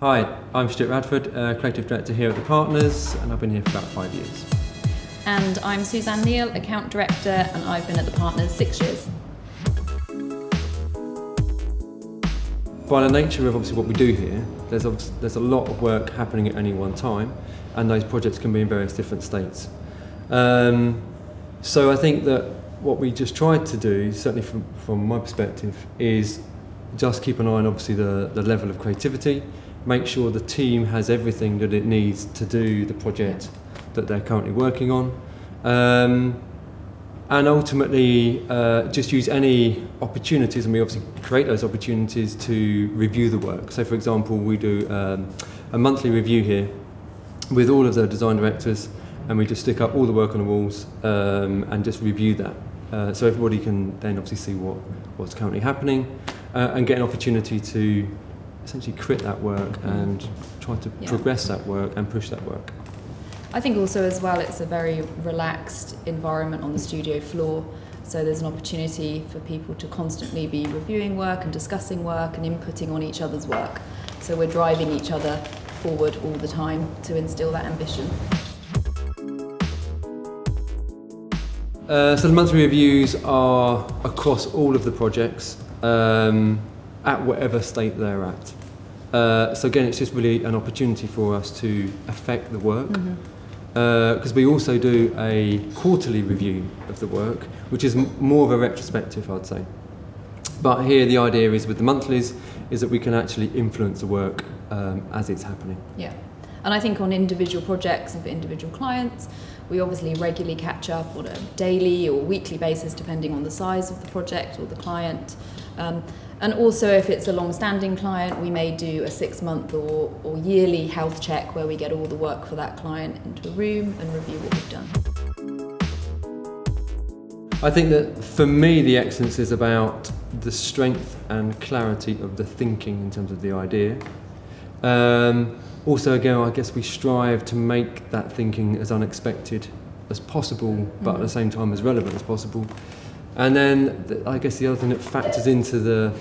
Hi, I'm Stuart Radford, uh, Creative Director here at The Partners, and I've been here for about five years. And I'm Suzanne Neal, Account Director, and I've been at The Partners six years. By the nature of obviously what we do here, there's, there's a lot of work happening at any one time, and those projects can be in various different states. Um, so I think that what we just tried to do, certainly from, from my perspective, is just keep an eye on obviously the, the level of creativity, make sure the team has everything that it needs to do the project that they're currently working on. Um, and ultimately uh, just use any opportunities, and we obviously create those opportunities to review the work. So, for example, we do um, a monthly review here with all of the design directors, and we just stick up all the work on the walls um, and just review that. Uh, so everybody can then obviously see what, what's currently happening uh, and get an opportunity to essentially crit that work and try to yeah. progress that work and push that work. I think also as well it's a very relaxed environment on the studio floor. So there's an opportunity for people to constantly be reviewing work and discussing work and inputting on each other's work. So we're driving each other forward all the time to instill that ambition. Uh, so the monthly reviews are across all of the projects um, at whatever state they're at. Uh, so again, it's just really an opportunity for us to affect the work. Mm-hmm because uh, we also do a quarterly review of the work, which is m- more of a retrospective, I'd say. But here, the idea is with the monthlies, is that we can actually influence the work um, as it's happening. Yeah, and I think on individual projects and for individual clients, we obviously regularly catch up on a daily or weekly basis, depending on the size of the project or the client. Um, and also, if it's a long standing client, we may do a six month or, or yearly health check where we get all the work for that client into a room and review what we've done. I think that for me, the excellence is about the strength and clarity of the thinking in terms of the idea. Um, also, again, I guess we strive to make that thinking as unexpected as possible, but mm-hmm. at the same time as relevant as possible. And then the, I guess the other thing that factors into the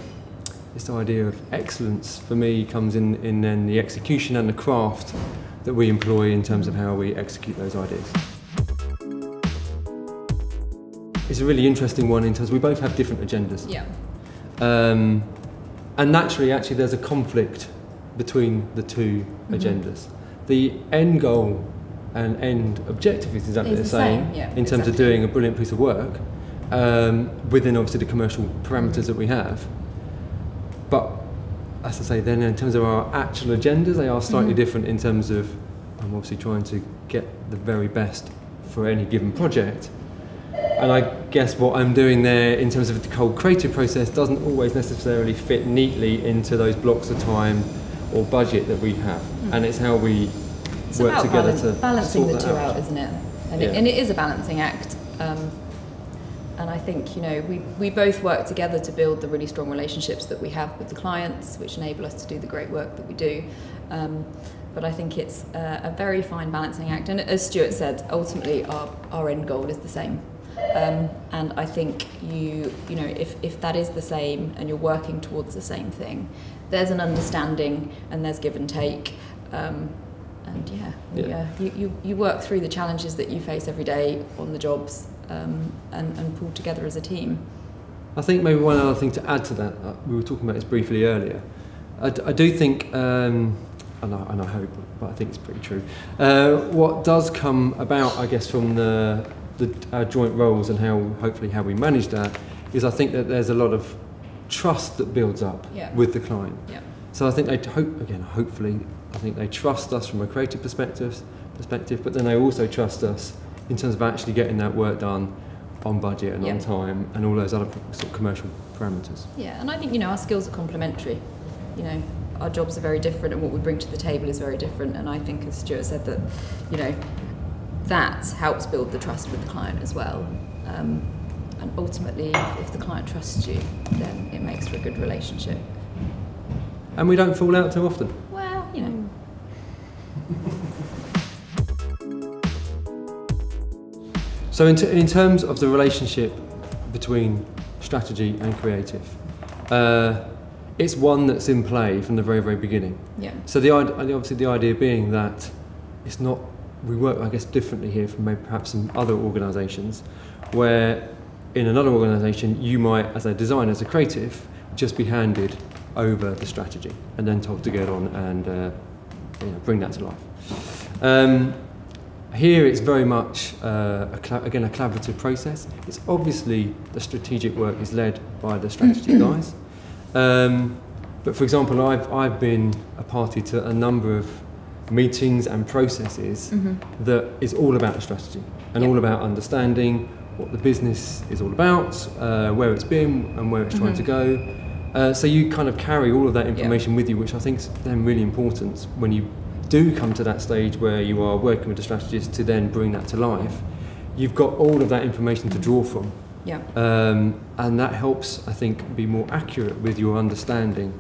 this idea of excellence for me comes in in then the execution and the craft that we employ in terms of how we execute those ideas. It's a really interesting one in terms we both have different agendas. Yeah. Um, and naturally, actually, there's a conflict between the 2 mm-hmm. agendas. The end goal and end objective is exactly the, the same, same. Yeah, in terms exactly. of doing a brilliant piece of work um, within obviously the commercial parameters that we have. But as I say, then in terms of our actual agendas, they are slightly mm-hmm. different in terms of I'm obviously trying to get the very best for any given project. And I guess what I'm doing there in terms of the whole creative process doesn't always necessarily fit neatly into those blocks of time or budget that we have. Mm. And it's how we it's work together balance, to balancing the two out. out. isn't it? And, yeah. it? and, it is a balancing act. Um, and I think you know we, we both work together to build the really strong relationships that we have with the clients, which enable us to do the great work that we do. Um, but I think it's a, a, very fine balancing act, and as Stuart said, ultimately our, our end goal is the same. Um, and I think you you know if, if that is the same and you're working towards the same thing, there's an understanding and there's give and take. Um, and yeah, yeah. Uh, you, you, you work through the challenges that you face every day on the jobs um, and, and pull together as a team. I think maybe one other thing to add to that, uh, we were talking about this briefly earlier. I, d- I do think, um, and, I, and I hope, but I think it's pretty true. Uh, what does come about, I guess, from the, the our joint roles and how hopefully how we manage that is I think that there's a lot of trust that builds up yeah. with the client. Yeah. So I think they hope again, hopefully, I think they trust us from a creative perspective, perspective, but then they also trust us in terms of actually getting that work done on budget and on time and all those other sort of commercial parameters. Yeah, and I think you know our skills are complementary. You know, our jobs are very different, and what we bring to the table is very different. And I think, as Stuart said, that you know that helps build the trust with the client as well. Um, and ultimately, if, if the client trusts you, then it makes for a good relationship. And we don't fall out too often. So in, t- in terms of the relationship between strategy and creative, uh, it's one that's in play from the very very beginning. Yeah. So the obviously the idea being that it's not we work I guess differently here from maybe perhaps some other organisations where in another organisation you might as a designer as a creative just be handed over the strategy and then told to get on and uh, you know, bring that to life. Um, here it's very much uh, a again a collaborative process. It's obviously the strategic work is led by the strategy guys. Um, but for example, I've, I've been a party to a number of meetings and processes hmm that is all about the strategy and Yep. all about understanding what the business is all about, uh, where it's been and where it's trying to Mhm. go. Uh, so you kind of carry all of that information with you, which I think is then really important when you do come to that stage where you are working with the strategist to then bring that to life. You've got all of that information to draw from. Yeah. Um, and that helps, I think, be more accurate with your understanding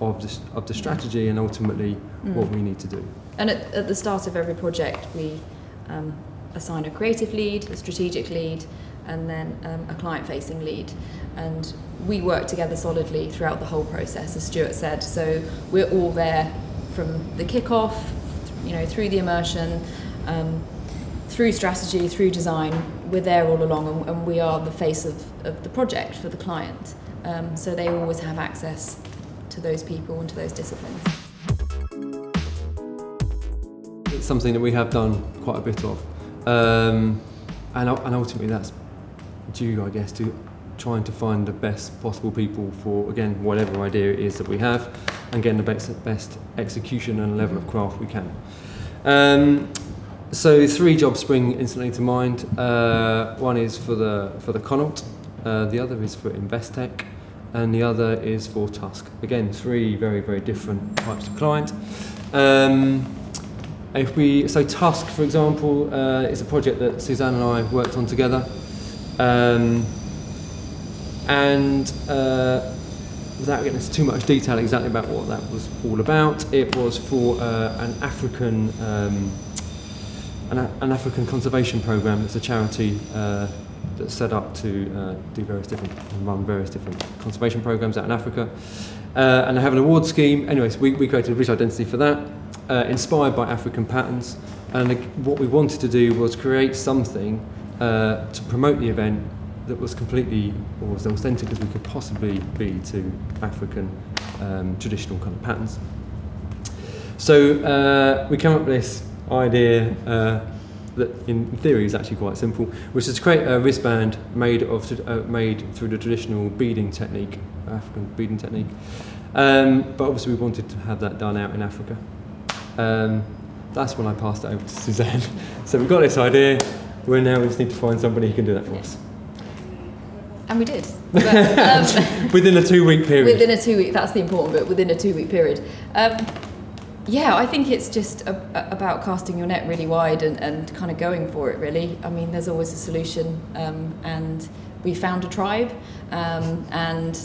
of the, of the strategy and ultimately what Mm. we need to do. And at, at the start of every project, we um, assign a creative lead, a strategic lead, and then um, a client-facing lead. And we work together solidly throughout the whole process, as Stuart said. So we're all there from the kick-off, you know, through the immersion, um, through strategy, through design. We're there all along, and, and we are the face of, of the project for the client. Um, so they always have access to those people and to those disciplines. It's something that we have done quite a bit of. Um, and, and ultimately that's due, I guess, to trying to find the best possible people for, again, whatever idea it is that we have and getting the best, best execution and level of craft we can. Um, so three jobs spring instantly to mind. Uh, one is for the, for the Connaught, uh, the other is for Investec, and the other is for Tusk. Again, three very, very different types of client. Um, if we, so Tusk, for example, uh, is a project that Suzanne and I worked on together. Um, and uh, without getting into too much detail exactly about what that was all about, it was for uh, an African um, an, an African conservation program. It's a charity uh, that's set up to uh, do various different run various different conservation programs out in Africa. Uh, and they have an award scheme. Anyways, we, we created a visual identity for that, uh, inspired by African patterns. And what we wanted to do was create something uh, to promote the event that was completely or as authentic as we could possibly be to African um, traditional kind of patterns. So uh, we came up with this idea uh, that, in theory, is actually quite simple, which is to create a wristband made of uh, made through the traditional beading technique, African beading technique. Um, but obviously, we wanted to have that done out in Africa. Um, that's when I passed it over to Suzanne. so we've got this idea. We're now we just need to find somebody who can do that for us And we did. But, um, within a two-week period. within a two week, that's the important bit, within a two week period. Um, yeah, I think it's just a, a- about casting your net really wide and, and kind of going for it, really. I mean, there's always a solution. Um, and we found a tribe um, and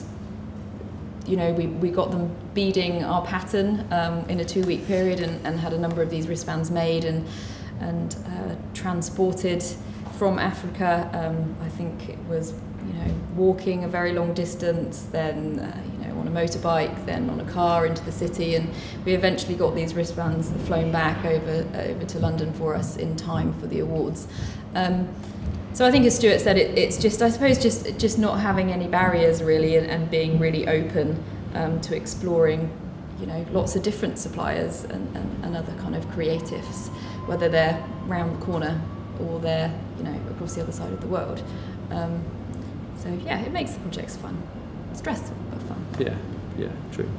you know, we, we got them beading our pattern um, in a two week period and, and had a number of these wristbands made and, and uh, transported from Africa. Um, I think it was, you know, walking a very long distance, then, uh, you know, on a motorbike, then on a car into the city. And we eventually got these wristbands flown back over, over to London for us in time for the awards. Um, so I think, as Stuart said, it, it's just I suppose just just not having any barriers really, and, and being really open um, to exploring, you know, lots of different suppliers and, and, and other kind of creatives, whether they're round the corner or they're you know across the other side of the world. Um, so yeah, it makes the projects fun, stressful but fun. Yeah, yeah, true.